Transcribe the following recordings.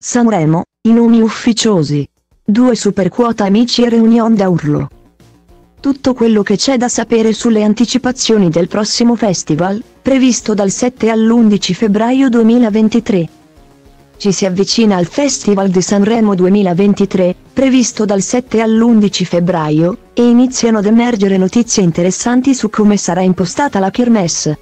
Sanremo, i nomi ufficiosi. Due super quota amici e reunion da urlo. Tutto quello che c'è da sapere sulle anticipazioni del prossimo festival, previsto dal 7 all'11 febbraio 2023. Ci si avvicina al Festival di Sanremo 2023, previsto dal 7 all'11 febbraio, e iniziano ad emergere notizie interessanti su come sarà impostata la Kermesse.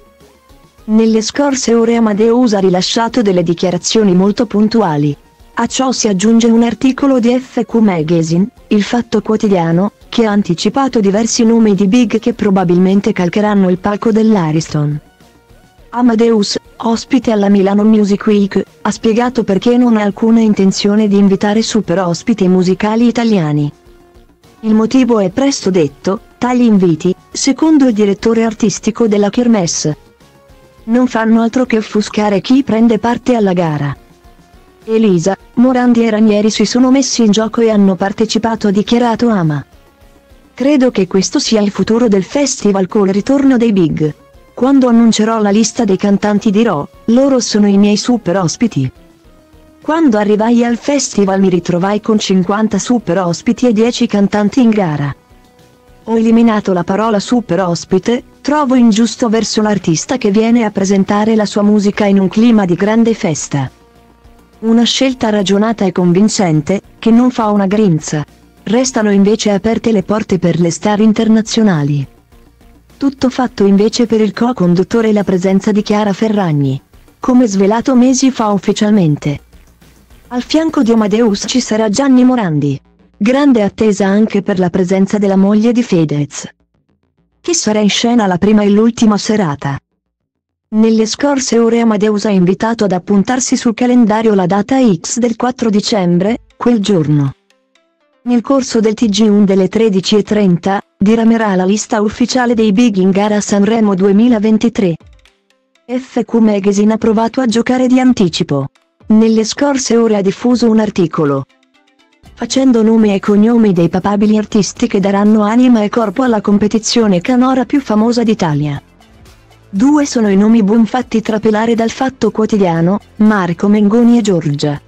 Nelle scorse ore Amadeus ha rilasciato delle dichiarazioni molto puntuali. A ciò si aggiunge un articolo di FQ Magazine, il Fatto Quotidiano, che ha anticipato diversi nomi di big che probabilmente calcheranno il palco dell'Ariston. Amadeus, ospite alla Milano Music Week, ha spiegato perché non ha alcuna intenzione di invitare super ospiti musicali italiani. Il motivo è presto detto, tali inviti, secondo il direttore artistico della Kermesse, non fanno altro che offuscare chi prende parte alla gara. Elisa, Morandi e Ranieri si sono messi in gioco e hanno partecipato ha dichiarato Ama. Credo che questo sia il futuro del festival col ritorno dei big. Quando annuncerò la lista dei cantanti dirò, loro sono i miei super ospiti. Quando arrivai al festival mi ritrovai con 50 super ospiti e 10 cantanti in gara. Ho eliminato la parola super ospite, trovo ingiusto verso l'artista che viene a presentare la sua musica in un clima di grande festa. Una scelta ragionata e convincente, che non fa una grinza. Restano invece aperte le porte per le star internazionali. Tutto fatto invece per il co-conduttore e la presenza di Chiara Ferragni. Come svelato mesi fa ufficialmente. Al fianco di Amadeus ci sarà Gianni Morandi. Grande attesa anche per la presenza della moglie di Fedez. Che sarà in scena la prima e l'ultima serata. Nelle scorse ore Amadeus ha invitato ad appuntarsi sul calendario la data X del 4 dicembre, quel giorno. Nel corso del TG1 delle 13.30, diramerà la lista ufficiale dei big in gara Sanremo 2023. FQ Magazine ha provato a giocare di anticipo. Nelle scorse ore ha diffuso un articolo. Facendo nomi e cognomi dei papabili artisti che daranno anima e corpo alla competizione canora più famosa d'Italia. Due sono i nomi buon fatti trapelare dal fatto quotidiano, Marco Mengoni e Giorgia.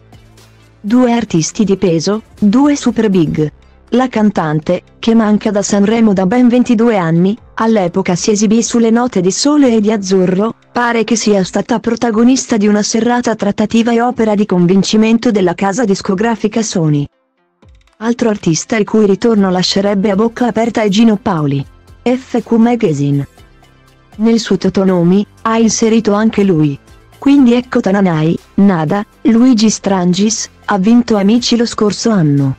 Due artisti di peso, due super big. La cantante, che manca da Sanremo da ben 22 anni, all'epoca si esibì sulle note di sole e di azzurro, pare che sia stata protagonista di una serrata trattativa e opera di convincimento della casa discografica Sony. Altro artista il cui ritorno lascerebbe a bocca aperta è Gino Paoli. FQ Magazine nel suo Totonomi, ha inserito anche lui. Quindi ecco Tananai, Nada, Luigi Strangis, ha vinto Amici lo scorso anno.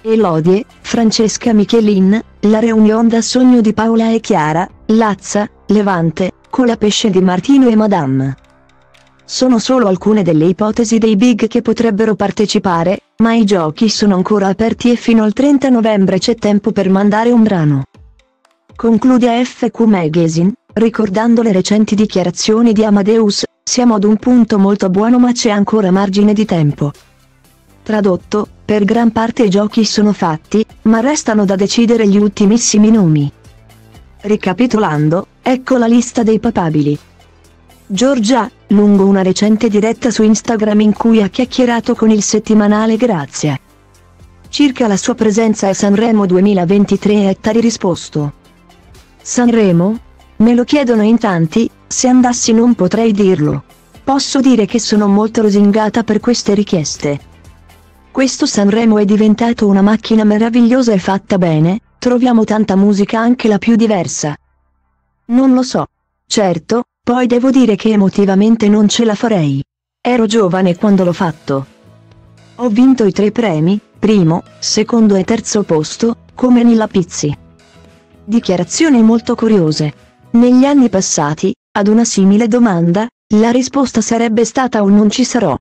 Elodie, Francesca Michelin, La Reunion da Sogno di Paola e Chiara, Lazza, Levante, Colapesce di Martino e Madame. Sono solo alcune delle ipotesi dei big che potrebbero partecipare, ma i giochi sono ancora aperti e fino al 30 novembre c'è tempo per mandare un brano. Conclude FQ Magazine, Ricordando le recenti dichiarazioni di Amadeus, siamo ad un punto molto buono ma c'è ancora margine di tempo. Tradotto, per gran parte i giochi sono fatti, ma restano da decidere gli ultimissimi nomi. Ricapitolando, ecco la lista dei papabili. Giorgia, lungo una recente diretta su Instagram in cui ha chiacchierato con il settimanale Grazia. Circa la sua presenza a Sanremo 2023 Ettari risposto. Sanremo? Me lo chiedono in tanti, se andassi non potrei dirlo. Posso dire che sono molto rosingata per queste richieste. Questo Sanremo è diventato una macchina meravigliosa e fatta bene, troviamo tanta musica anche la più diversa. Non lo so. Certo, poi devo dire che emotivamente non ce la farei. Ero giovane quando l'ho fatto. Ho vinto i tre premi, primo, secondo e terzo posto, come Nilla Pizzi. Dichiarazioni molto curiose. Negli anni passati, ad una simile domanda, la risposta sarebbe stata un non ci sarò.